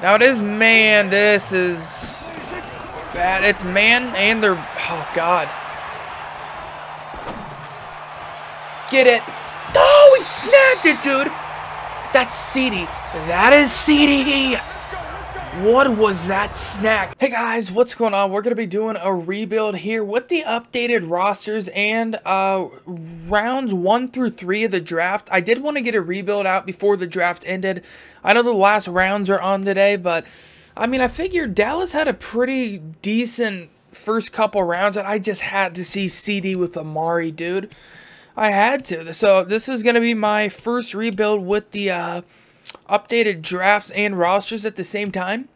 Now it is man. This is bad. It's man and they're... Oh, God. Get it. Oh, he snagged it, dude. That's CD. That is CD. What was that snack? Hey guys, what's going on? We're going to be doing a rebuild here with the updated rosters and uh, rounds 1 through 3 of the draft. I did want to get a rebuild out before the draft ended. I know the last rounds are on today, but I mean, I figured Dallas had a pretty decent first couple rounds and I just had to see CD with Amari, dude. I had to. So this is going to be my first rebuild with the uh, updated drafts and rosters at the same time.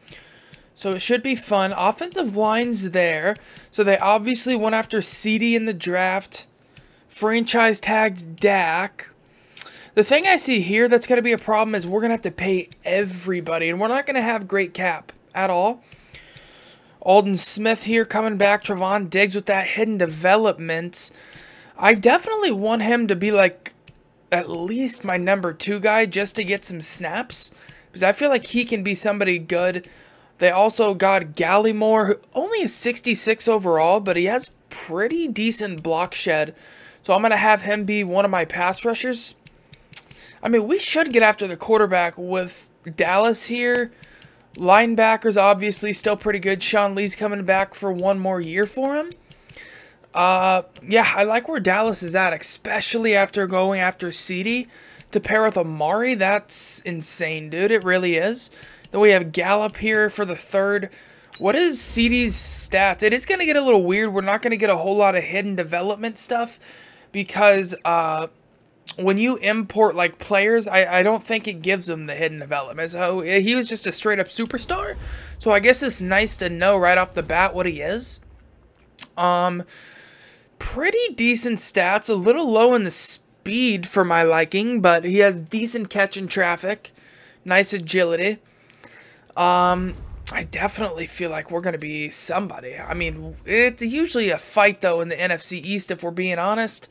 So it should be fun. Offensive lines there. So they obviously went after CD in the draft. Franchise tagged Dak. The thing I see here that's going to be a problem is we're going to have to pay everybody. And we're not going to have great cap at all. Aldon Smith here coming back. Trevon Diggs with that hidden development. I definitely want him to be like at least my number two guy just to get some snaps. Because I feel like he can be somebody good. They also got Gallimore, who only is 66 overall, but he has pretty decent block shed. So I'm going to have him be one of my pass rushers. I mean, we should get after the quarterback with Dallas here. Linebackers, obviously, still pretty good. Sean Lee's coming back for one more year for him. Uh, yeah, I like where Dallas is at, especially after going after CD to pair with Amari. That's insane, dude. It really is. Then we have Gallup here for the third. What is CD's stats? It is going to get a little weird. We're not going to get a whole lot of hidden development stuff because uh, when you import like players, I, I don't think it gives them the hidden development. So he was just a straight up superstar. So I guess it's nice to know right off the bat what he is. Um, pretty decent stats, a little low in the speed for my liking, but he has decent catch in traffic, nice agility. Um, I definitely feel like we're going to be somebody. I mean, it's usually a fight, though, in the NFC East, if we're being honest.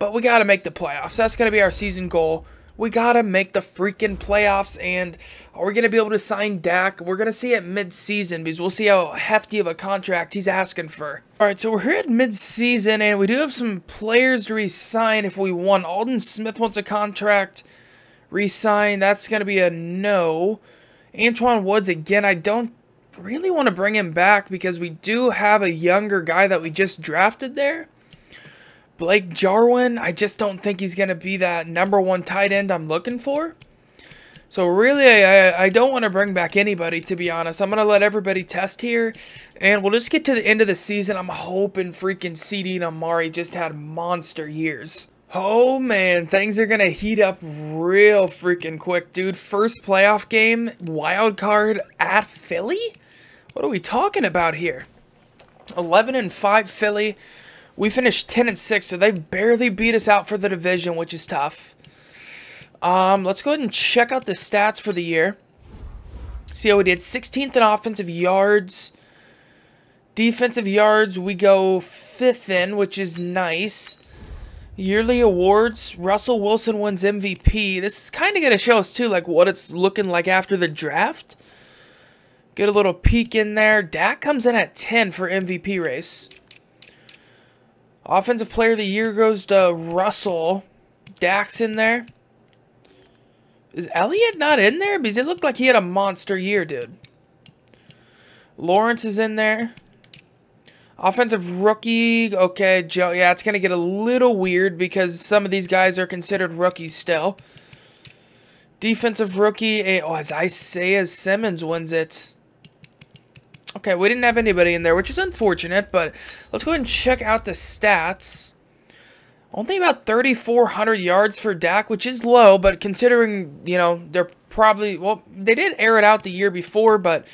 But we got to make the playoffs. That's going to be our season goal. We gotta make the freaking playoffs, and are we gonna be able to sign Dak? We're gonna see it mid-season because we'll see how hefty of a contract he's asking for. All right, so we're here at mid-season, and we do have some players to resign if we want. Aldon Smith wants a contract resign. That's gonna be a no. Antwaun Woods again. I don't really want to bring him back because we do have a younger guy that we just drafted there. Blake Jarwin, I just don't think he's going to be that number one tight end I'm looking for. So really, I, I don't want to bring back anybody, to be honest. I'm going to let everybody test here. And we'll just get to the end of the season. I'm hoping freaking CD and Amari just had monster years. Oh, man. Things are going to heat up real freaking quick, dude. First playoff game, wild card at Philly? What are we talking about here? 11 and 5 Philly. We finished 10 and 6, so they barely beat us out for the division, which is tough. Um, let's go ahead and check out the stats for the year. See how we did. 16th in offensive yards. Defensive yards, we go 5th in, which is nice. Yearly awards, Russell Wilson wins MVP. This is kind of going to show us, too, like what it's looking like after the draft. Get a little peek in there. Dak comes in at 10 for MVP race. Offensive player of the year goes to Russell. Dak's in there. Is Elliott not in there? Because it looked like he had a monster year, dude. Lawrence is in there. Offensive rookie. Okay, Joe. Yeah, it's going to get a little weird because some of these guys are considered rookies still. Defensive rookie. Oh, as Isaiah Simmons wins it. Okay, we didn't have anybody in there, which is unfortunate, but let's go ahead and check out the stats. Only about 3,400 yards for Dak, which is low, but considering, you know, they're probably, well, they did air it out the year before, but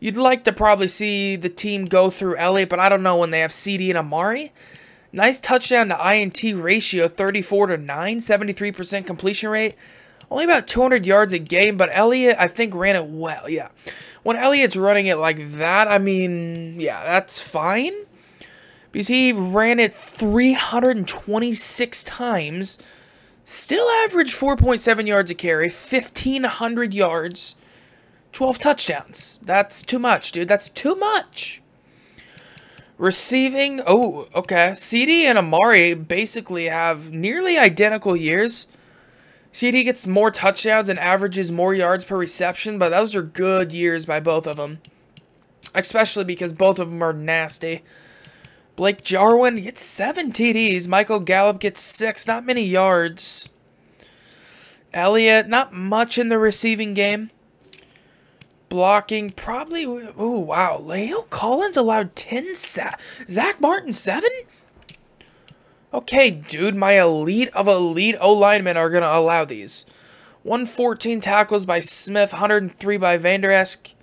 you'd like to probably see the team go through Elliott, but I don't know when they have CD and Amari. Nice touchdown to INT ratio, 34 to 9, 73% completion rate. Only about 200 yards a game, but Elliott, I think, ran it well. Yeah. When Elliott's running it like that, I mean, yeah, that's fine. Because he ran it 326 times. Still averaged 4.7 yards a carry, 1,500 yards, 12 touchdowns. That's too much, dude. That's too much. Receiving, oh, okay. CeeDee and Amari basically have nearly identical years. CeeDee gets more touchdowns and averages more yards per reception, but those are good years by both of them. Especially because both of them are nasty. Blake Jarwin gets seven TDs. Michael Gallup gets six. Not many yards. Elliott, not much in the receiving game. Blocking, probably. Oh, wow. La'el Collins allowed 10 sacks. Zach Martin, 7? Okay, dude, my elite of elite O linemen are going to allow these. 114 tackles by Smith, 103 by Vander Esch,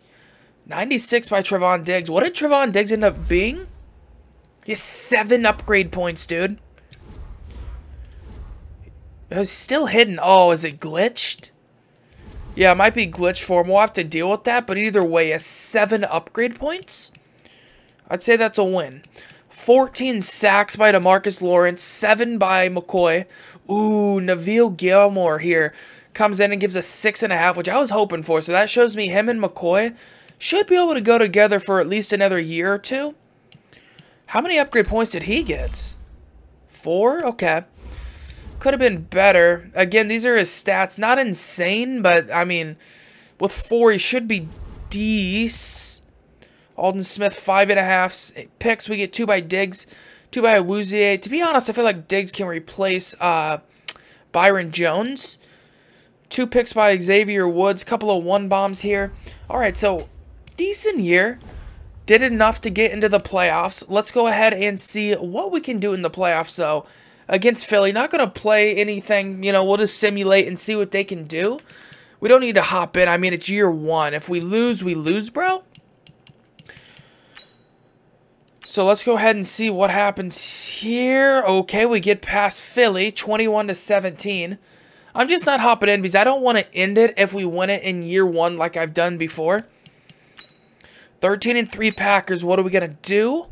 96 by Trevon Diggs. What did Trevon Diggs end up being? He has seven upgrade points, dude. It was still hidden. Oh, is it glitched? Yeah, it might be glitch form. We'll have to deal with that. But either way, a 7 upgrade points? I'd say that's a win. 14 sacks by Demarcus Lawrence. 7 by McCoy. Ooh, Neville Gallimore here comes in and gives a 6.5, which I was hoping for. So that shows me him and McCoy should be able to go together for at least another year or two. How many upgrade points did he get? Four? Okay. Could have been better. Again, these are his stats. Not insane, but, I mean, with four, he should be decent. Aldon Smith, five and a half picks. We get two by Diggs, two by Awuzie. To be honest, I feel like Diggs can replace uh, Byron Jones. Two picks by Xavier Woods. Couple of one bombs here. All right, so decent year. Did enough to get into the playoffs. Let's go ahead and see what we can do in the playoffs, though against Philly. Not going to play anything, you know, we'll just simulate and see what they can do. We don't need to hop in. I mean, it's year one. If we lose, we lose, bro. So let's go ahead and see what happens here. Okay, we get past Philly, 21 to 17. I'm just not hopping in because I don't want to end it if we win it in year one like I've done before. 13 and 3 Packers. What are we going to do?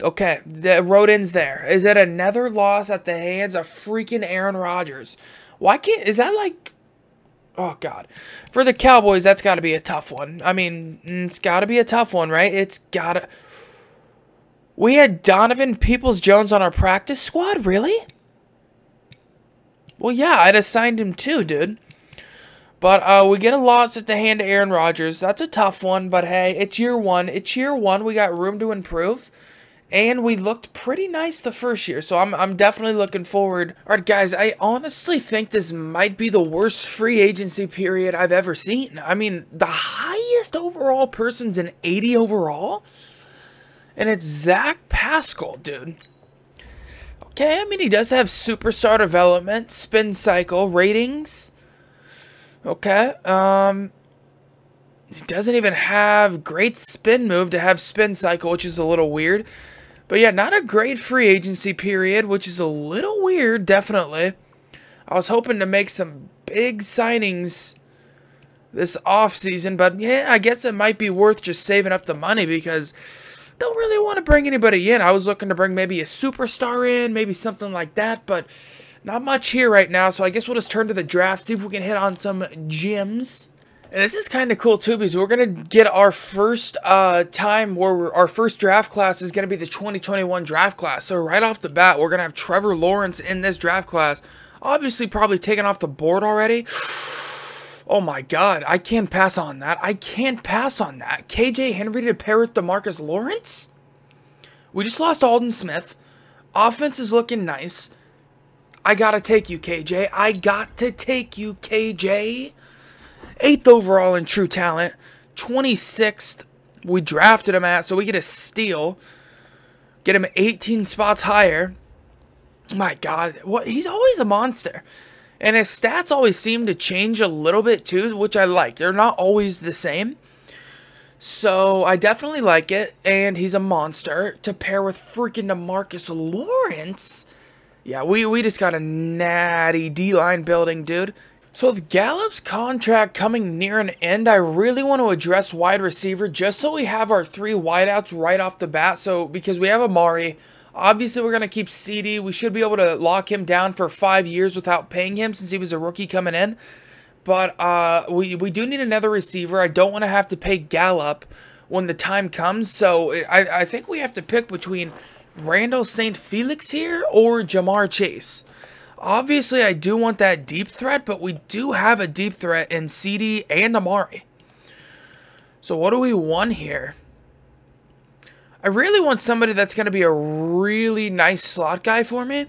Okay, the road ends there. Is it another loss at the hands of freaking Aaron Rodgers? Why can't is that like Oh god. For the Cowboys, that's got to be a tough one. I mean, it's got to be a tough one, right? It's got to We had Donovan Peoples-Jones on our practice squad, really? Well, yeah, I'd assigned him too, dude. But uh, we get a loss at the hand of Aaron Rodgers. That's a tough one, but hey, it's year one. It's year one. We got room to improve and we looked pretty nice the first year. So I'm, I'm definitely looking forward. All right, guys, I honestly think this might be the worst free agency period I've ever seen. I mean, the highest overall person's an 80 overall, and it's Zach Pascal, dude. Okay, I mean, he does have superstar development, spin cycle, ratings. Okay, um, he doesn't even have great spin move to have spin cycle, which is a little weird. But yeah, not a great free agency period, which is a little weird, definitely. I was hoping to make some big signings this off season, but yeah, I guess it might be worth just saving up the money because don't really want to bring anybody in. I was looking to bring maybe a superstar in, maybe something like that, but not much here right now. So I guess we'll just turn to the draft, see if we can hit on some gems. And this is kind of cool too because we're going to get our first uh, time where our first draft class is going to be the 2021 draft class. So right off the bat, we're going to have Trevor Lawrence in this draft class. Obviously probably taken off the board already. Oh my god, I can't pass on that. I can't pass on that. KJ Henry to pair with DeMarcus Lawrence? We just lost Aldon Smith. Offense is looking nice. I gotta take you, KJ. I got to take you, KJ. 8th overall in true talent, 26th we drafted him at, so we get a steal. Get him 18 spots higher. My God, what he's always a monster. And his stats always seem to change a little bit too, which I like. They're not always the same. So I definitely like it. And he's a monster to pair with freaking DeMarcus Lawrence. Yeah, we, we just got a natty D-line building, dude. So with Gallup's contract coming near an end, I really want to address wide receiver just so we have our three wideouts right off the bat. So because we have Amari, obviously we're going to keep CD. We should be able to lock him down for five years without paying him since he was a rookie coming in. but uh, we, we do need another receiver. I don't want to have to pay Gallup when the time comes. So I, I think we have to pick between Randall St. Felix here or Ja'Marr Chase. Obviously, I do want that deep threat, but we do have a deep threat in CD and Amari. So what do we want here? I really want somebody that's going to be a really nice slot guy for me.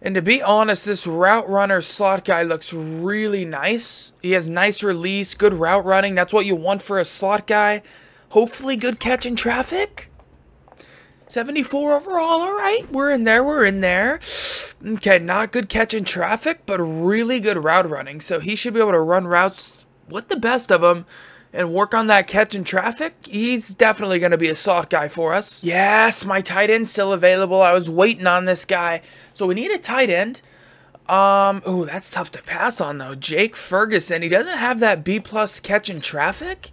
And to be honest, this route runner slot guy looks really nice. He has nice release, good route running. That's what you want for a slot guy. Hopefully good catch in traffic. 74 overall, all right. We're in there, we're in there. Okay, not good catch in traffic, but really good route running. So he should be able to run routes with the best of them and work on that catch in traffic, he's definitely going to be a slot guy for us. Yes, my tight end's still available. I was waiting on this guy. So we need a tight end. Um, oh, that's tough to pass on, though. Jake Ferguson, he doesn't have that B-plus catch in traffic.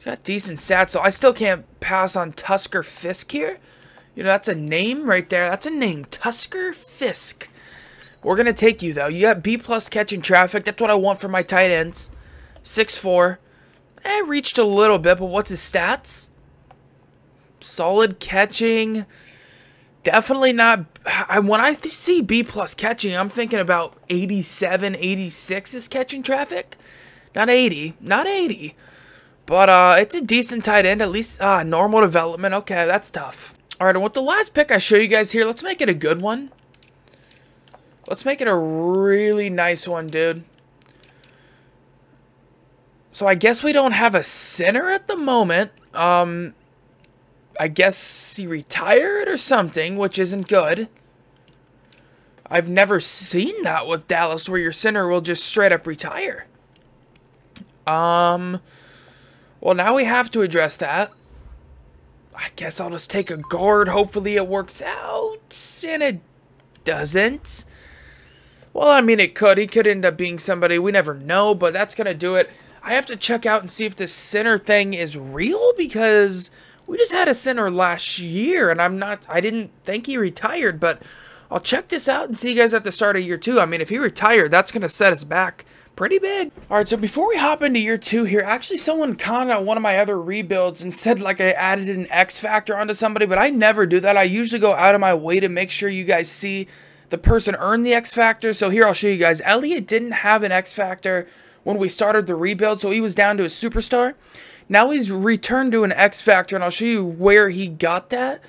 He's got decent stats, so I still can't pass on Tusker Fisk here. You know, that's a name right there. That's a name, Tusker Fisk. We're going to take you, though. You got B-plus catching traffic. That's what I want for my tight ends. 6'4". I eh, reached a little bit, but what's his stats? Solid catching. Definitely not. I, when I see B plus catching, I'm thinking about 87, 86 is catching traffic. Not 80. Not 80. But uh, it's a decent tight end. At least uh, normal development. Okay, that's tough. All right, and with the last pick I show you guys here, let's make it a good one. Let's make it a really nice one, dude. So I guess we don't have a center at the moment. Um, I guess he retired or something, which isn't good. I've never seen that with Dallas where your center will just straight up retire. Um, well, now we have to address that. I guess I'll just take a guard. Hopefully it works out. And it doesn't. Well, I mean, it could. He could end up being somebody. We never know, but that's going to do it. I have to check out and see if this center thing is real because we just had a center last year and I'm not, I didn't think he retired, but I'll check this out and see you guys at the start of year two. I mean, if he retired, that's going to set us back pretty big. All right, so before we hop into year two here, actually someone commented on one of my other rebuilds and said like I added an X factor onto somebody, but I never do that. I usually go out of my way to make sure you guys see the person earn the X factor. So here I'll show you guys. Elliott didn't have an X factor when we started the rebuild, so he was down to a superstar. Now he's returned to an X Factor, and I'll show you where he got that.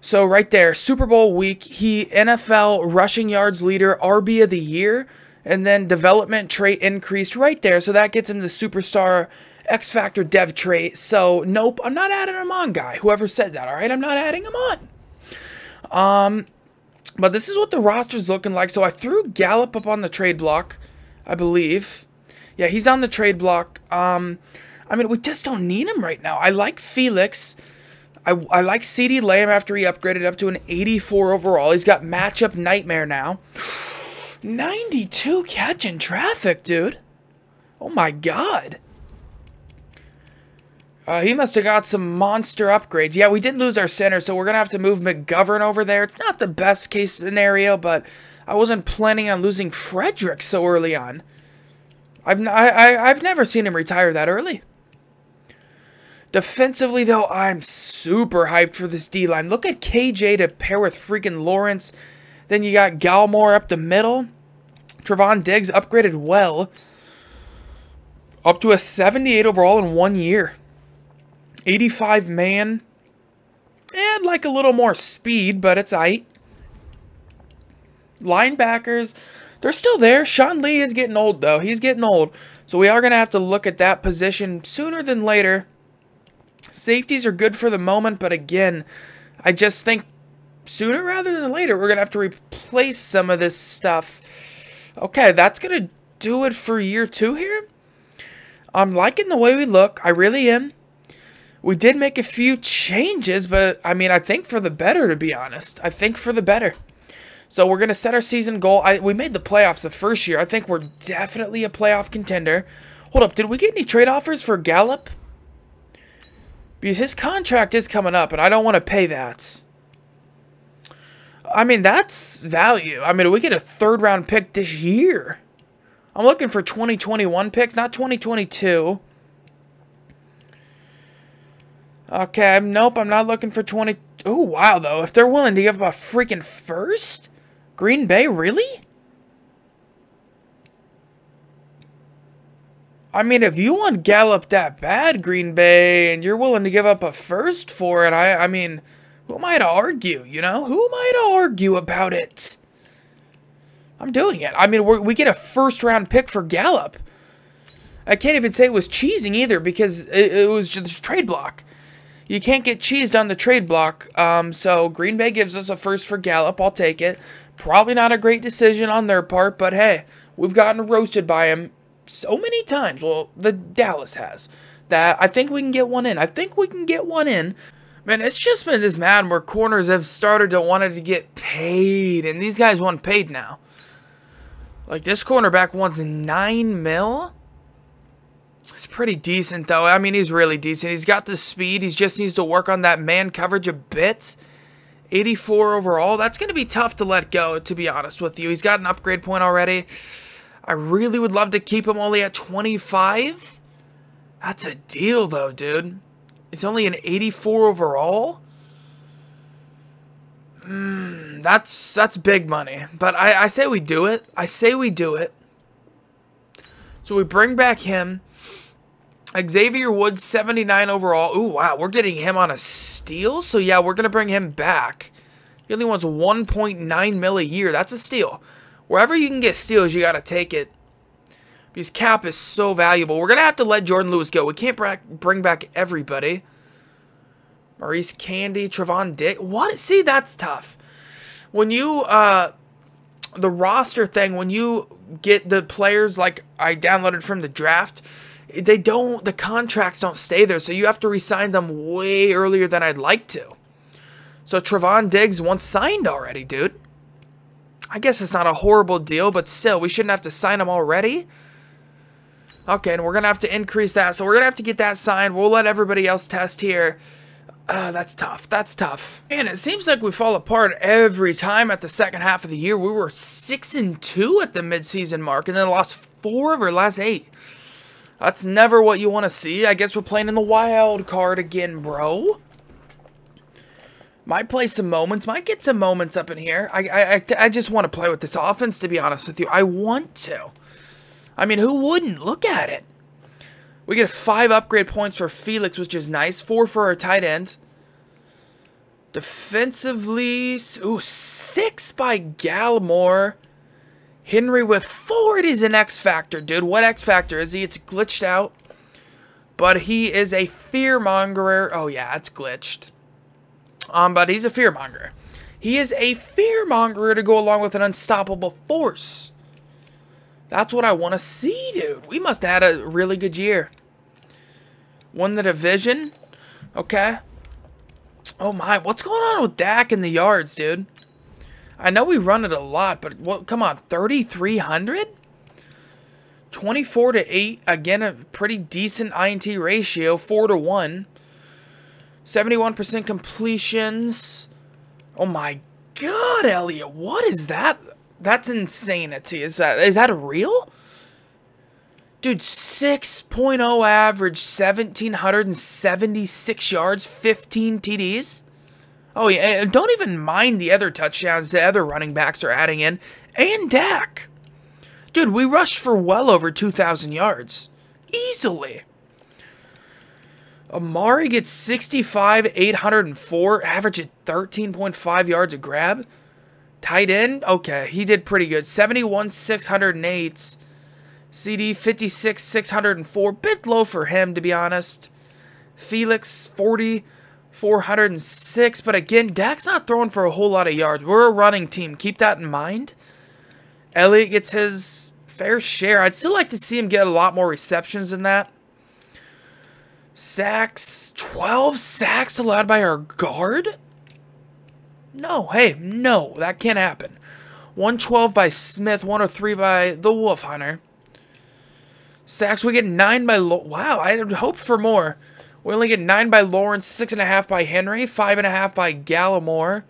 So right there, Super Bowl week, he NFL rushing yards leader, RB of the year, and then development trait increased right there. So that gets him the superstar X Factor dev trait. So nope, I'm not adding him on, guy. Whoever said that, all right? I'm not adding him on. Um, but this is what the roster's looking like. So I threw Gallup up on the trade block. I believe. Yeah, he's on the trade block. Um, I mean, we just don't need him right now. I like Felix. I, I like CeeDee Lamb after he upgraded up to an 84 overall. He's got matchup nightmare now. 92 catching traffic, dude. Oh my god. Uh, he must have got some monster upgrades. Yeah, we did lose our center, so we're going to have to move McGovern over there. It's not the best case scenario, but I wasn't planning on losing Frederick so early on. I've, I, I, I've never seen him retire that early. Defensively, though, I'm super hyped for this D-line. Look at KJ to pair with freaking Lawrence. Then you got Gallimore up the middle. Trevon Diggs upgraded well. Up to a 78 overall in one year. 85 man. And like a little more speed, but it's aight linebackers, they're still there. Sean Lee is getting old, though. He's getting old. So we are going to have to look at that position sooner than later. Safeties are good for the moment, but again, I just think sooner rather than later, we're going to have to replace some of this stuff. Okay, that's going to do it for year two here. I'm liking the way we look. I really am. We did make a few changes, but I mean, I think for the better, to be honest. I think for the better. So we're going to set our season goal. I, we made the playoffs the first year. I think we're definitely a playoff contender. Hold up, did we get any trade offers for Gallup? Because his contract is coming up, and I don't want to pay that. I mean, that's value. I mean, we get a third round pick this year. I'm looking for 2021 picks, not 2022. Okay, nope, I'm not looking for 20... Oh, wow, though. If they're willing to give up a freaking first? Green Bay, really? I mean, if you want Gallup that bad, Green Bay, and you're willing to give up a first for it, I, I mean, who am I to argue, you know? Who am I to argue about it? I'm doing it. I mean, we get a first-round pick for Gallup. I can't even say it was cheesing either because it, it was just trade block. You can't get cheesed on the trade block. Um, so Green Bay gives us a first for Gallup. I'll take it. Probably not a great decision on their part, but hey, we've gotten roasted by him so many times. Well, the Dallas has. That I think we can get one in. I think we can get one in. Man, it's just been this mad where corners have started to wanted to get paid, and these guys want paid now. Like this cornerback wants nine mil. It's pretty decent though. I mean, he's really decent. He's got the speed. He just needs to work on that man coverage a bit. 84 overall. That's going to be tough to let go, to be honest with you. He's got an upgrade point already. I really would love to keep him only at 25. That's a deal, though, dude. It's only an 84 overall. Mm, that's that's big money. But I, I say we do it. I say we do it. So we bring back him. Xavier Woods, 79 overall. Ooh, wow. We're getting him on a steal. So, yeah, we're going to bring him back. He only wants 1.9 mil a year. That's a steal. Wherever you can get steals, you got to take it. Because cap is so valuable. We're going to have to let Jordan Lewis go. We can't bring back everybody. Maurice Canady, Trevon Diggs. What? See, that's tough. When you, uh, the roster thing, when you get the players like I downloaded from the draft, they don't, the contracts don't stay there. So you have to resign them way earlier than I'd like to. So Trevon Diggs once signed already, dude. I guess it's not a horrible deal, but still, we shouldn't have to sign him already. Okay, and we're going to have to increase that. So we're going to have to get that signed. We'll let everybody else test here. Uh, that's tough. That's tough. And it seems like we fall apart every time at the second half of the year. We were 6 and 2 at the midseason mark and then lost 4 of our last 8. That's never what you want to see. I guess we're playing in the wild card again, bro. Might play some moments. Might get some moments up in here. I, I, I just want to play with this offense, to be honest with you. I want to. I mean, who wouldn't? Look at it. We get five upgrade points for Felix, which is nice. Four for our tight end. Defensively, ooh, six by Gallimore. Henry with four. It is an X Factor, dude. What X Factor is he? It's glitched out. But he is a fearmonger. Oh, yeah, it's glitched. Um, but he's a fearmonger. He is a fearmonger to go along with an unstoppable force. That's what I want to see, dude. We must have had a really good year. Won the division. Okay. Oh my, what's going on with Dak in the yards, dude? I know we run it a lot, but what? Come on, 3,300? 24 to 8. Again, a pretty decent INT ratio, 4 to 1. 71% completions. Oh my god, Elliott. What is that? That's insanity. Is that is that real? Dude, 6.0 average, 1,776 yards, 15 TDs. Oh, yeah, don't even mind the other touchdowns the other running backs are adding in. And Dak. Dude, we rushed for well over 2,000 yards. Easily. Amari gets 65, 804, average at 13.5 yards a grab. Tight end, okay, he did pretty good. 71, 608. CD, 56, 604. Bit low for him, to be honest. Felix, 40, 406. But again, Dak's not throwing for a whole lot of yards. We're a running team. Keep that in mind. Elliott gets his fair share. I'd still like to see him get a lot more receptions than that. Sacks. 12 sacks allowed by our guard? No, hey, no, that can't happen. 112 by Smith, 103 by the Wolf Hunter. Sacks, we get 9 by... Lo wow, I had hoped for more. We only get 9 by Lawrence, 6.5 by Henry, 5.5 by Gallimore.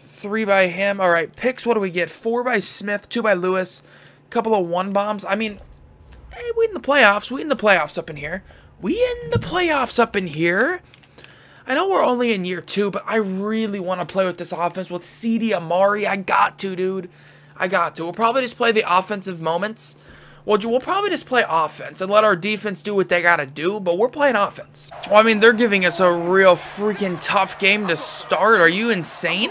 3 by him. All right, picks, what do we get? 4 by Smith, 2 by Lewis, couple of one bombs. I mean, hey, we in the playoffs. We in the playoffs up in here. We in the playoffs up in here. I know we're only in year two, but I really want to play with this offense with CD Amari. I got to, dude. I got to. We'll probably just play the offensive moments. Well, we'll probably just play offense and let our defense do what they got to do, but we're playing offense. Well, I mean, they're giving us a real freaking tough game to start. Are you insane?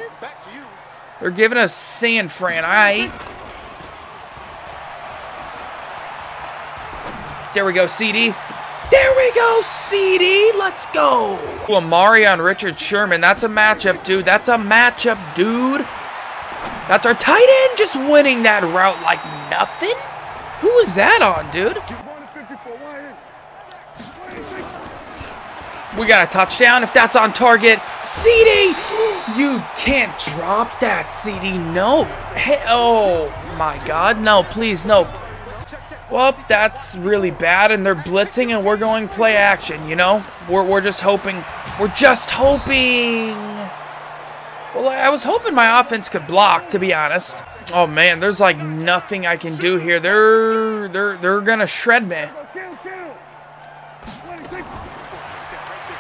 They're giving us San Fran, all right? There we go, CeeDee. There we go, CD. Let's go. Amari on Richard Sherman. That's a matchup, dude. That's a matchup, dude. That's our tight end just winning that route like nothing. Who is that on, dude? We got a touchdown if that's on target. CD! You can't drop that, CD. No. Hey, oh, my God. No, please, no. Well, that's really bad, and they're blitzing, and we're going play action, you know? We're, we're just hoping. We're just hoping. Well, I was hoping my offense could block, to be honest. Oh man, there's like nothing I can do here. They're they're they're gonna shred me.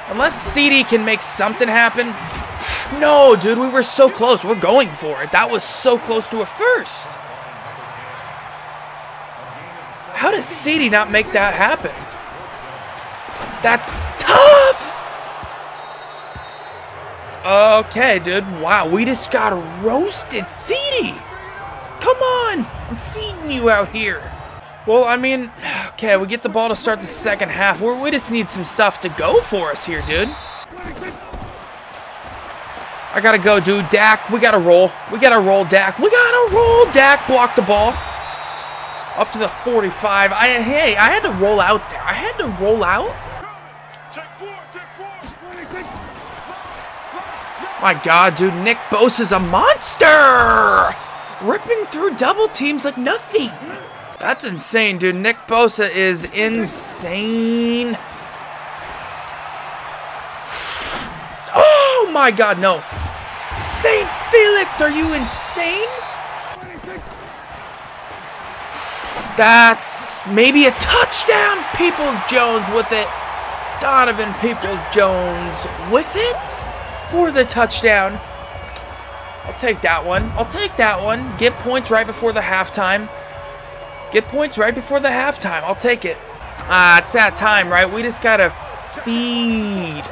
Unless CD can make something happen. No, dude, we were so close. We're going for it. That was so close to a first. How does CeeDee not make that happen? That's tough! Okay, dude. Wow, we just got roasted. CeeDee! Come on! I'm feeding you out here. Well, I mean, okay, we get the ball to start the second half. we we just need some stuff to go for us here, dude. I gotta go, dude. Dak, we gotta roll. We gotta roll, Dak. We gotta roll. Dak Block the ball. Up to the 45. I Hey, I had to roll out there. I had to roll out. My God, dude, Nick Bosa's a monster! Ripping through double teams like nothing. That's insane, dude. Nick Bosa is insane. Oh my God, no. St. Felix, are you insane? That's maybe a touchdown. Peoples Jones with it. Donovan Peoples Jones with it for the touchdown. I'll take that one. I'll take that one. Get points right before the halftime. Get points right before the halftime. I'll take it. Ah, it's that time, right? We just gotta feed.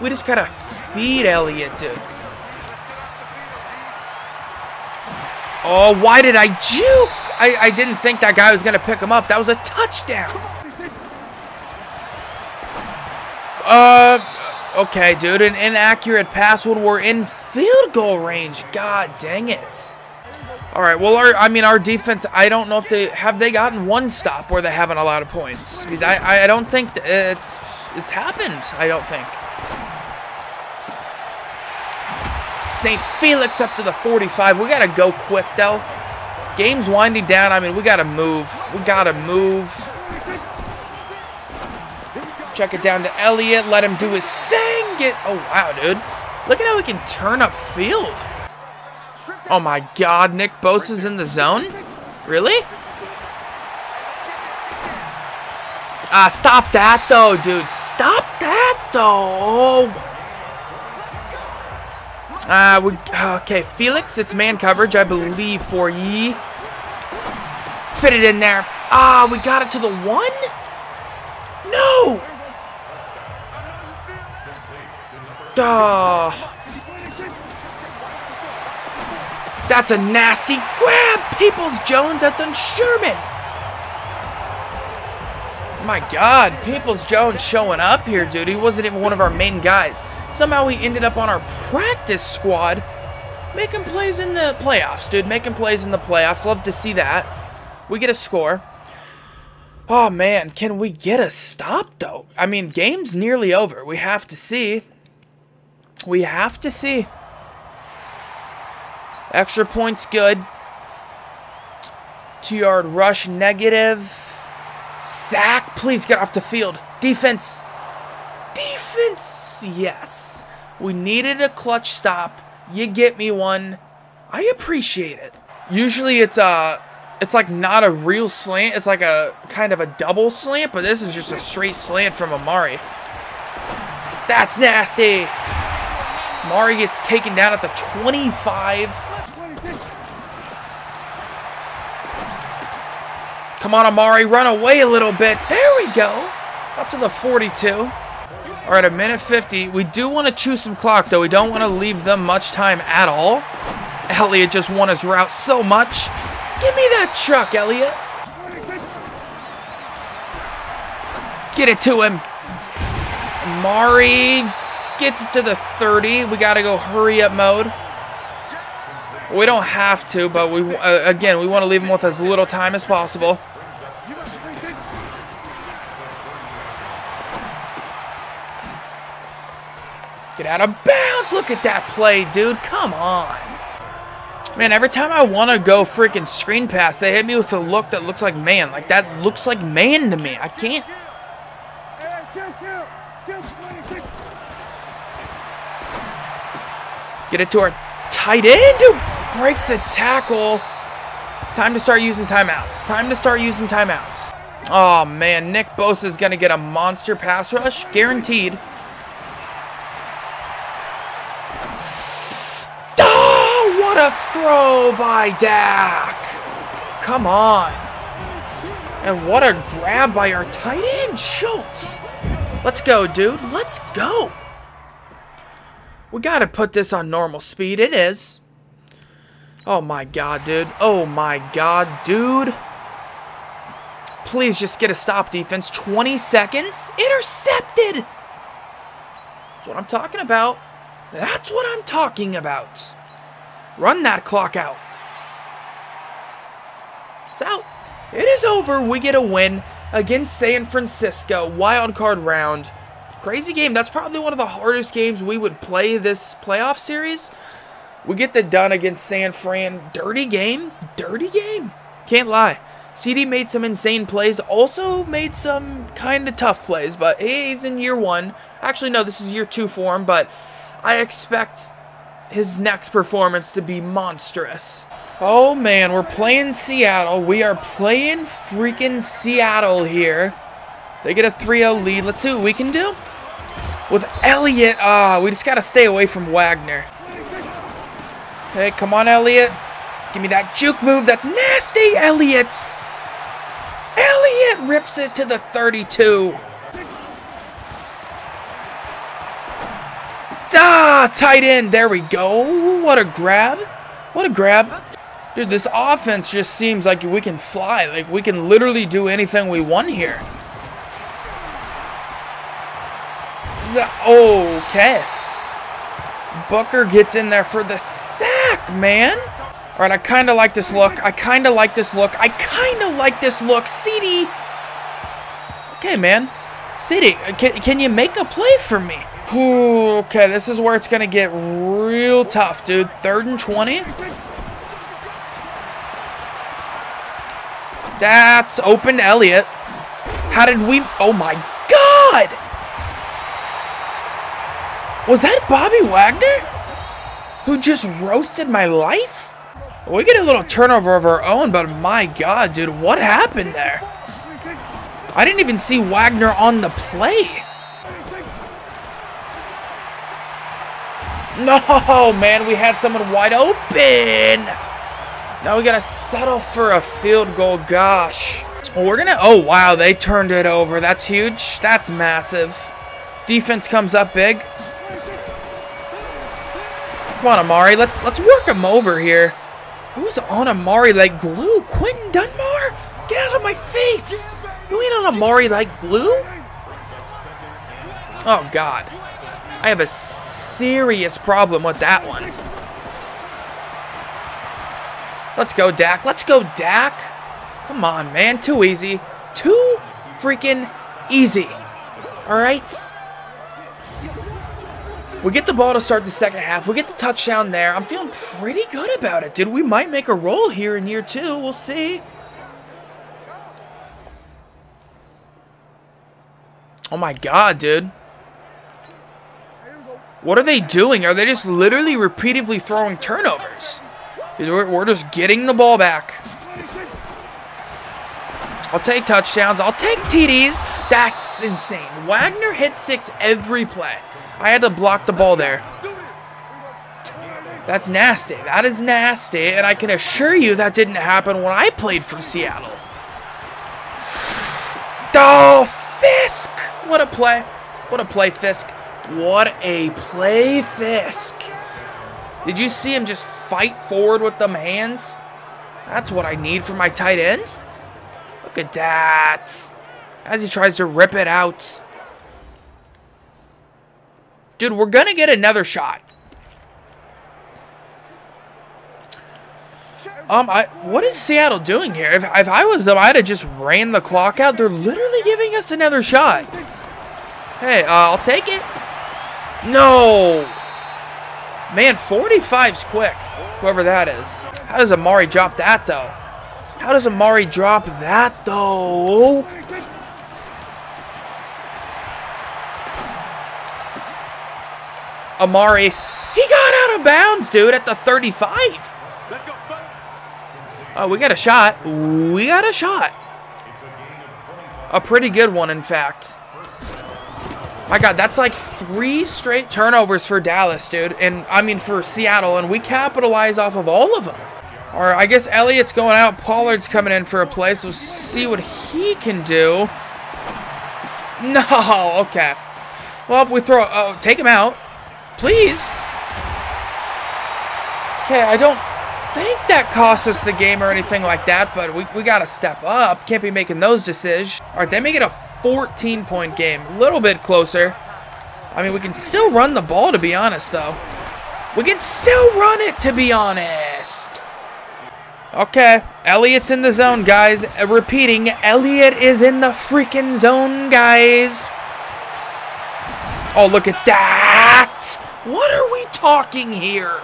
We just gotta feed Elliott, dude. Oh, why did I juke? I, I didn't think that guy was gonna pick him up. That was a touchdown. Uh, Okay, dude, an inaccurate pass when we're in field goal range. God dang it. All right, well, our, I mean, our defense, I don't know if they, have they gotten one stop where they haven't allowed points? Because I, I don't think it's, it's happened, I don't think. St. Felix up to the 45. We got to go quick, though. Game's winding down. I mean, we got to move. We got to move. Check it down to Elliott. Let him do his thing. Get. Oh, wow, dude. Look at how he can turn up field. Oh, my God. Nick Bosa's in the zone? Really? Ah, stop that, though, dude. Stop that, though. Uh, we, okay, Felix, it's man coverage, I believe, for ye. Fit it in there. Ah, we got it to the one? No! Oh. That's a nasty grab! Peoples Jones, that's on Sherman! My god, Peoples Jones showing up here, dude. He wasn't even one of our main guys. Somehow he ended up on our practice squad making plays in the playoffs, dude. Making plays in the playoffs. Love to see that. We get a score. Oh, man. Can we get a stop, though? I mean, game's nearly over. We have to see. We have to see. Extra points good. Two yard rush negative. Sack, please get off the field. Defense. Defense, yes. We needed a clutch stop. You get me one. I appreciate it. Usually it's uh it's like not a real slant. It's like a kind of a double slant, but this is just a straight slant from Amari. That's nasty. Amari gets taken down at the 25. Come on, Amari, run away a little bit. There we go. Up to the 42. All right, a minute 50. We do want to chew some clock, though. We don't want to leave them much time at all. Elliott just won his route so much. Give me that truck, Elliott. Get it to him. Mari gets to the 30. We got to go hurry up mode. We don't have to, but we uh, again, we want to leave him with as little time as possible. Out of bounds. Look at that play, dude. Come on. Man, every time I want to go freaking screen pass, they hit me with a look that looks like man. Like, that looks like man to me. I can't. Get it to our tight end who breaks a tackle. Time to start using timeouts. Time to start using timeouts. Oh, man. Nick Bosa is going to get a monster pass rush. Guaranteed. What a throw by Dak. Come on. And what a grab by our tight end, Schultz. Let's go, dude. Let's go. We got to put this on normal speed. It is. Oh, my God, dude. Oh, my God, dude. Please just get a stop defense. 20 seconds. Intercepted. That's what I'm talking about. That's what I'm talking about. Run that clock out. It's out. It is over. We get a win against San Francisco. Wild card round. Crazy game. That's probably one of the hardest games we would play this playoff series. We get the done against San Fran. Dirty game. Dirty game. Can't lie. CD made some insane plays. Also made some kind of tough plays. But he's in year one. Actually, no, this is year two for him. But I expect his next performance to be monstrous. Oh man, we're playing Seattle. We are playing freaking Seattle here. They get a 3-0 lead. Let's see what we can do. With Elliott, ah, we just got to stay away from Wagner. Hey, come on, Elliott. Give me that juke move. That's nasty, Elliott. Elliott rips it to the 32. Ah, tight end. There we go. What a grab. What a grab. Dude, this offense just seems like we can fly. Like, we can literally do anything we want here. Okay. Booker gets in there for the sack, man. All right, I kind of like this look. I kind of like this look. I kind of like this look. CD. Okay, man. CD, can, can you make a play for me? Okay, this is where it's going to get real tough, dude. Third and 20. That's open Elliott. How did we... Oh, my God! Was that Bobby Wagner? Who just roasted my life? We get a little turnover of our own, but my God, dude, what happened there? I didn't even see Wagner on the play. No, man, we had someone wide open. Now we got to settle for a field goal. Gosh. Well, we're to... Oh, wow, they turned it over. That's huge. That's massive. Defense comes up big. Come on, Amari. Let's let's work him over here. Who's on Amari like glue? Quinton Dunbar? Get out of my face. You ain't on Amari like glue? Oh, God. I have a serious problem with that one. Let's go, Dak. Let's go, Dak. Come on, man. Too easy. Too freaking easy. All right? We get the ball to start the second half. We get the touchdown there. I'm feeling pretty good about it, dude. We might make a roll here in year two. We'll see. Oh my god, dude. What are they doing? Are they just literally repeatedly throwing turnovers? We're, just getting the ball back. I'll take touchdowns. I'll take TDs. That's insane. Wagner hits six every play. I had to block the ball there. That's nasty. That is nasty. And I can assure you that didn't happen when I played for Seattle. Oh, Fisk! What a play. What a play, Fisk. What a play, Fisk. Did you see him just fight forward with them hands? That's what I need for my tight end. Look at that. As he tries to rip it out. Dude, we're going to get another shot. Um, I, what is Seattle doing here? If, if I was them, I'd have just ran the clock out. They're literally giving us another shot. Hey, uh, I'll take it. No. Man, 45's quick, whoever that is. How does Amari drop that, though? How does Amari drop that, though? Amari, he got out of bounds, dude, at the 35. Oh, we got a shot. We got a shot. A pretty good one, in fact. My God, that's like three straight turnovers for Dallas, dude. And, I mean, for Seattle. And we capitalize off of all of them. Or, I guess Elliott's going out. Pollard's coming in for a play. So, we'll see what he can do. No, okay. Well, we throw... Oh, take him out. Please. Okay, I don't think that cost us the game or anything like that, but we, we got to step up. Can't be making those decisions. All right, they make it a 14-point game. A little bit closer. I mean, we can still run the ball, to be honest, though. We can still run it, to be honest. Okay, Elliott's in the zone, guys. Uh, repeating, Elliott is in the freaking zone, guys. Oh, look at that. What are we talking here?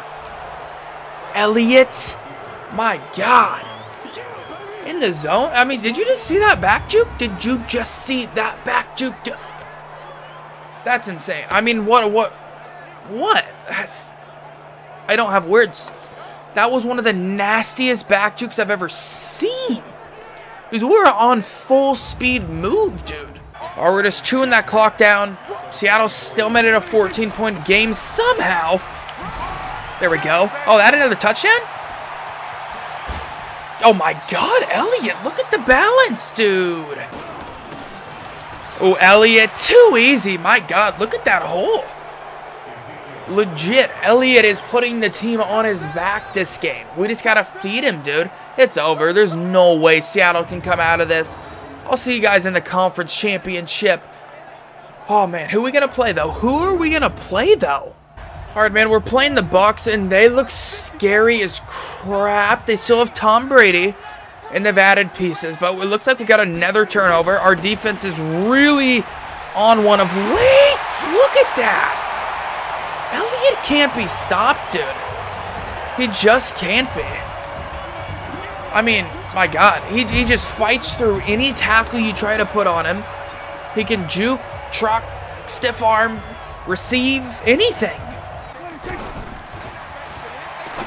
Elliott. My God. In the zone? I mean, did you just see that back juke? Did you just see that back juke? That's insane. I mean, what, what, what? That's, I don't have words. That was one of the nastiest back jukes I've ever seen. Because we were on full speed move, dude. Or we're just chewing that clock down. Seattle still made it a 14 point game somehow. There we go. Oh, that another touchdown? Oh my god, Elliott, look at the balance, dude. Oh, Elliott, too easy. My god, look at that hole. Legit, Elliott is putting the team on his back this game. We just gotta feed him, dude. It's over. There's no way Seattle can come out of this. I'll see you guys in the conference championship. Oh, man, who are we gonna play, though? Who are we gonna play, though? Alright, man, we're playing the Bucs, and they look scary as crap. They still have Tom Brady, and they've added pieces, but it looks like we got another turnover. Our defense is really on one of late. Look at that. Elliott can't be stopped, dude. He just can't be. I mean, my God, he, he just fights through any tackle you try to put on him. He can juke, truck, stiff arm, receive, anything.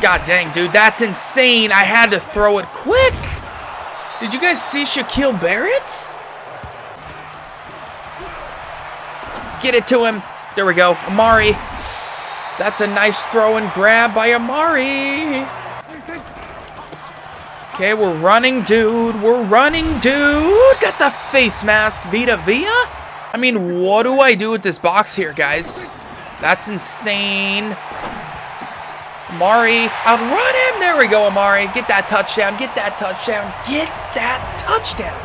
God dang, dude, that's insane. I had to throw it quick. Did you guys see Shaquil Barrett? Get it to him. There we go. Amari. That's a nice throw and grab by Amari. Okay, we're running, dude. We're running, dude. Got the face mask. Vita Vea? I mean, what do I do with this box here, guys? That's insane. Amari, outrun him. There we go, Amari. Get that touchdown. Get that touchdown. Get that touchdown.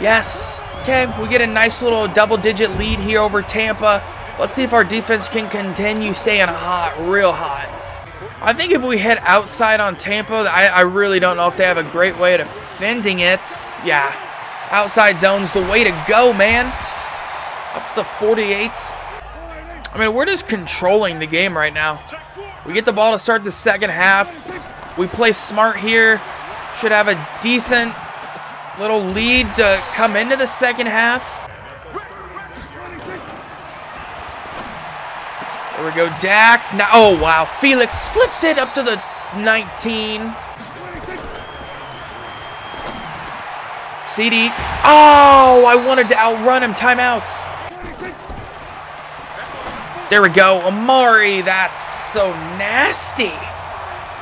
Yes. Okay, we get a nice little double-digit lead here over Tampa. Let's see if our defense can continue staying hot, real hot. I think if we head outside on Tampa, I, I really don't know if they have a great way of defending it. Yeah, outside zone's the way to go, man. Up to the 48. I mean, we're just controlling the game right now. We get the ball to start the second half. We play smart here. Should have a decent little lead to come into the second half. There we go, Dak. Now, oh, wow. Felix slips it up to the 19. CeeDee. Oh, I wanted to outrun him. Timeouts. There we go. Amari, that's so nasty.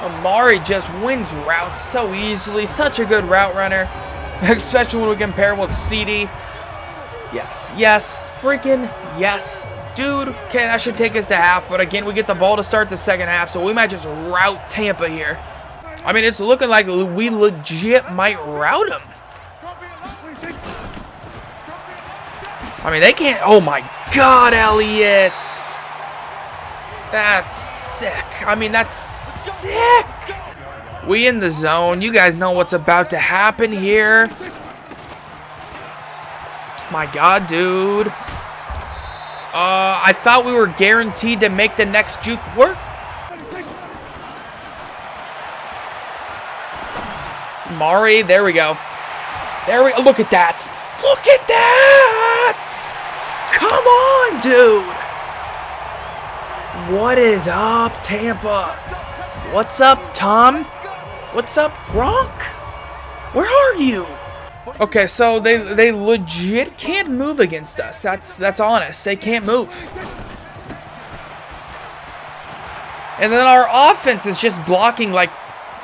Amari just wins routes so easily. Such a good route runner. Especially when we compare him with CeeDee. Yes, yes, freaking yes. Dude, okay, that should take us to half. But again, we get the ball to start the second half. So we might just route Tampa here. I mean, it's looking like we legit might route them. I mean, they can't. Oh my God, Elliott. That's sick. I mean, that's sick. We in the zone. You guys know what's about to happen here. My God, dude. Uh, I thought we were guaranteed to make the next juke work. Mari, there we go. There we Look at that. Look at that. Come on, dude. What is up, Tampa? What's up, Tom? What's up, Gronk? Where are you? Okay, so they they legit can't move against us. That's that's honest. They can't move. And then our offense is just blocking like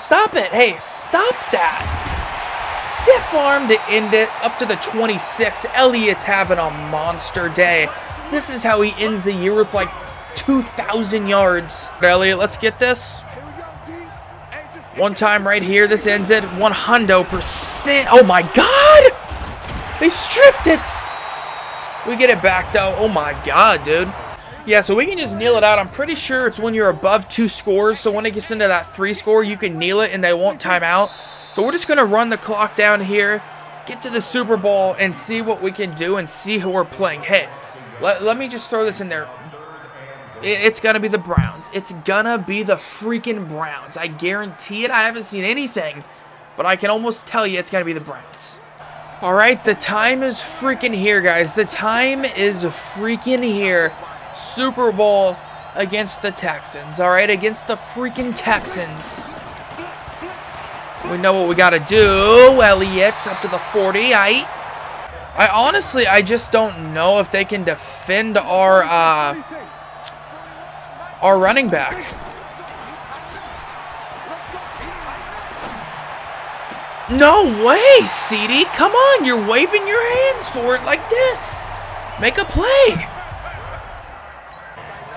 stop it. Hey, stop that. Stiff arm to end it up to the 26. Elliott's having a monster day. This is how he ends the year with like 2,000 yards. Elliott, let's get this. One time right here. This ends it 100%. Oh my god! They stripped it! We get it back though. Oh my god, dude. Yeah, so we can just kneel it out. I'm pretty sure it's when you're above two scores. So when it gets into that three score, you can kneel it and they won't time out. So we're just going to run the clock down here, get to the Super Bowl, and see what we can do and see who we're playing. Hey, let, let me just throw this in there. It's gonna be the Browns. It's gonna be the freaking Browns. I guarantee it. I haven't seen anything, but I can almost tell you it's gonna be the Browns. All right, the time is freaking here, guys. The time is freaking here. Super Bowl against the Texans. All right, against the freaking Texans. We know what we got to do. Elliott's up to the 40. I, I honestly, I just don't know if they can defend our, uh, our running back. No way, CeeDee. Come on, you're waving your hands for it like this. Make a play.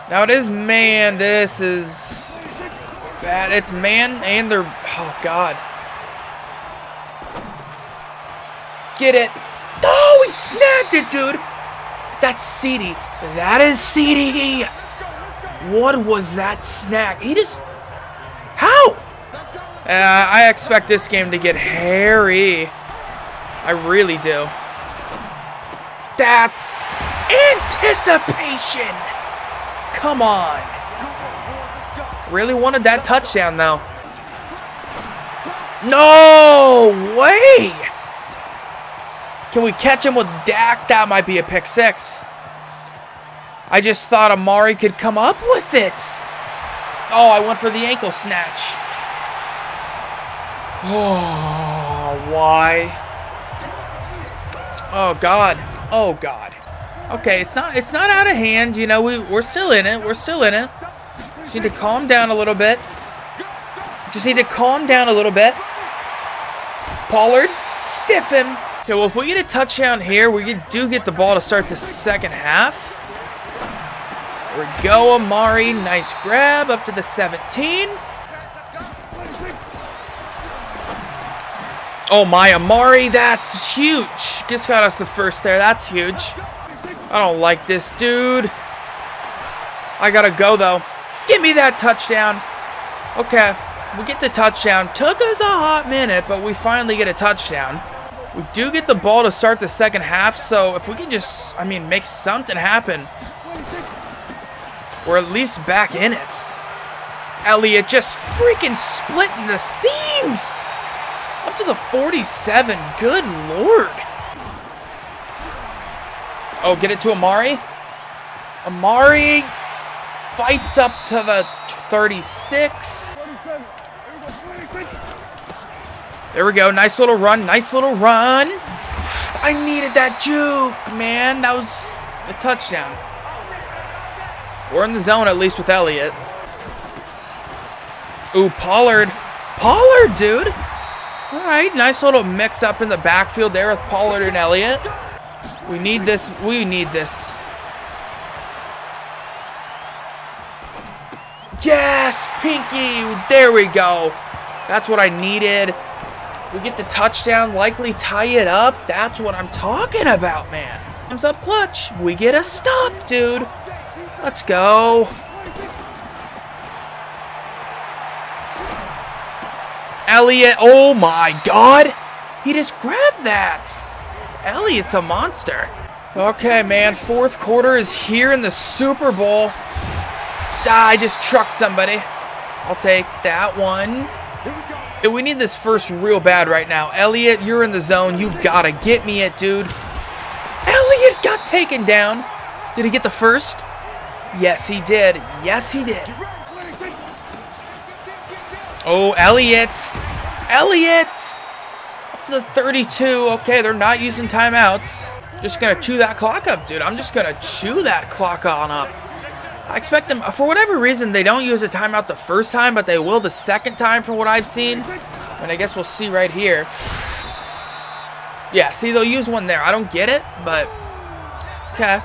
Now it is man. This is bad. It's man and they're... Oh, God. Get it. Oh, he snagged it, dude. That's CeeDee. That is CeeDee. What was that snag? He just... How? Uh, I expect this game to get hairy. I really do. That's anticipation. Come on. Really wanted that touchdown, though. No way. Can we catch him with Dak? That might be a pick six. I just thought Amari could come up with it. Oh, I went for the ankle snatch. Oh, why? Oh, God. Oh, God. Okay, it's not it's not out of hand. You know, we, we're still in it. We're still in it. Just need to calm down a little bit. Just need to calm down a little bit. Pollard, stiff him. Okay, well, if we get a touchdown here, we do get the ball to start the second half. We go, Amari. Nice grab up to the 17. Oh my, Amari, that's huge. Just got us the first there. That's huge. I don't like this, dude. I gotta go, though. Give me that touchdown. Okay, we get the touchdown. Took us a hot minute, but we finally get a touchdown. We do get the ball to start the second half, so if we can just, I mean, make something happen. We're at least back in it. Elliott just freaking splitting the seams. Up to the 47. Good lord. Oh, get it to Amari. Amari fights up to the 36. There we go. Nice little run. Nice little run. I needed that juke, man. That was a touchdown. We're in the zone at least with Elliott. Ooh, Pollard. Pollard, dude. All right, nice little mix up in the backfield there with Pollard and Elliott. We need this. We need this. Yes, Pinky. There we go. That's what I needed. We get the touchdown, likely tie it up. That's what I'm talking about, man. Comes up clutch. We get a stop, dude. Let's go. Elliott, oh my god. He just grabbed that. Elliott's a monster. Okay, man, fourth quarter is here in the Super Bowl. I just trucked somebody. I'll take that one. We need this first real bad right now. Elliott, you're in the zone. You've got to get me it, dude. Elliott got taken down. Did he get the first? Yes, he did. Yes, he did. Oh, Elliott. Elliott! Up to the 32. Okay, they're not using timeouts. Just to chew that clock up, dude. I'm just to chew that clock on up. I expect them, for whatever reason, they don't use a timeout the first time, but they will the second time from what I've seen. And I guess we'll see right here. Yeah, see, they'll use one there. I don't get it, but okay.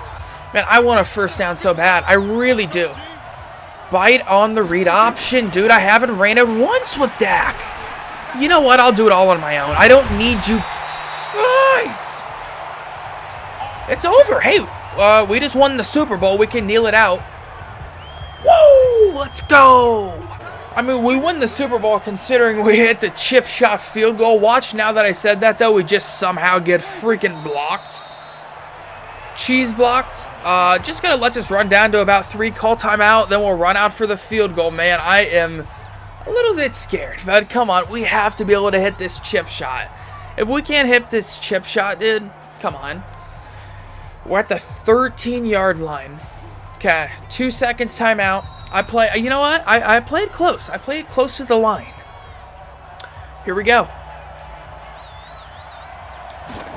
Man, I want a first down so bad. I really do. Bite on the read option. Dude, I haven't ran it once with Dak. You know what? I'll do it all on my own. I don't need you guys. It's over. Hey, uh, we just won the Super Bowl. We can kneel it out. Woo! Let's go! I mean, we won the Super Bowl considering we hit the chip shot field goal. Watch now that I said that, though, we just somehow get freaking blocked. Cheese blocked. Uh, just gonna let this run down to about three, call timeout, then we'll run out for the field goal, man. I am a little bit scared, but come on, we have to be able to hit this chip shot. If we can't hit this chip shot, dude, come on. We're at the 13-yard line. Okay, two seconds timeout. I play. You know what? I, I played close. I played close to the line. Here we go.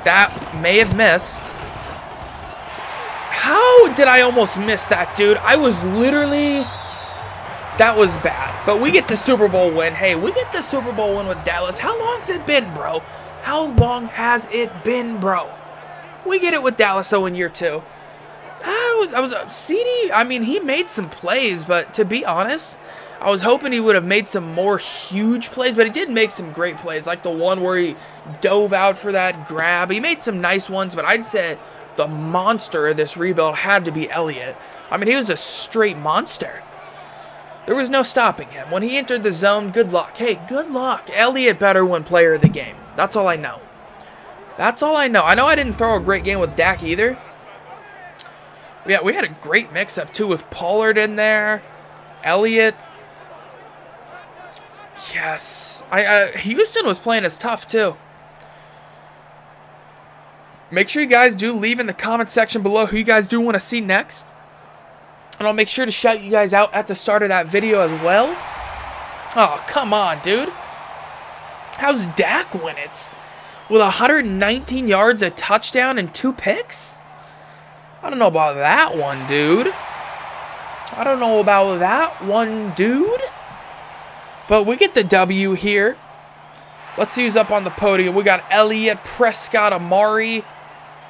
That may have missed. How did I almost miss that, dude? I was literally... That was bad. But we get the Super Bowl win. Hey, we get the Super Bowl win with Dallas. How long's it been, bro? How long has it been, bro? We get it with Dallas, though, in year two. I was, I was, uh, CeeDee, I mean, he made some plays, but to be honest, I was hoping he would have made some more huge plays, but he did make some great plays, like the one where he dove out for that grab. He made some nice ones, but I'd say the monster of this rebuild had to be Elliott. I mean, he was a straight monster. There was no stopping him. When he entered the zone, good luck. Hey, good luck. Elliott better win player of the game. That's all I know. That's all I know. I know I didn't throw a great game with Dak either, yeah, we had a great mix-up, too, with Pollard in there. Elliott. Yes. I, uh, Houston was playing as tough, too. Make sure you guys do leave in the comment section below who you guys do want to see next. And I'll make sure to shout you guys out at the start of that video as well. Oh, come on, dude. How's Dak win it? With 119 yards, a touchdown, and two picks? I don't know about that one, dude. I don't know about that one, dude. But we get the W here. Let's see who's up on the podium. We got Elliott, Prescott, Amari.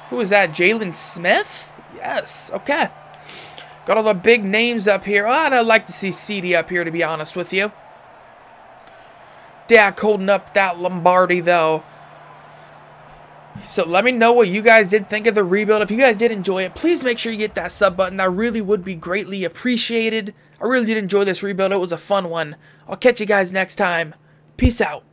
Who is that? Jaylon Smith? Yes. Okay. Got all the big names up here. Oh, I'd like to see CeeDee up here, to be honest with you. Dak holding up that Lombardi, though. So let me know what you guys did think of the rebuild. If you guys did enjoy it, please make sure you hit that sub button. That really would be greatly appreciated. I really did enjoy this rebuild. It was a fun one. I'll catch you guys next time. Peace out.